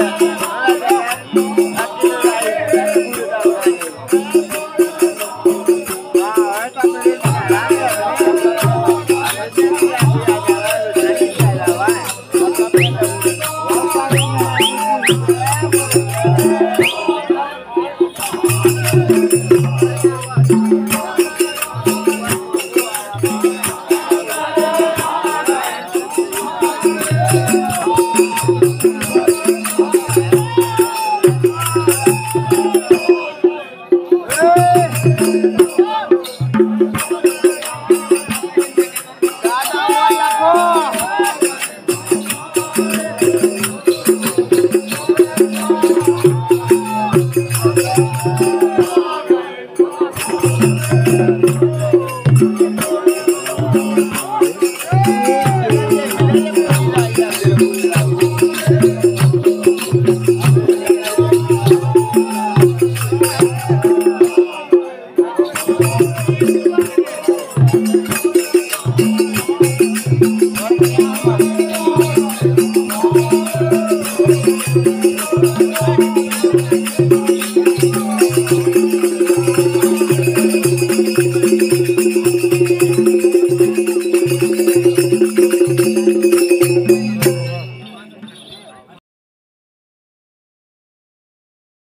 गया है।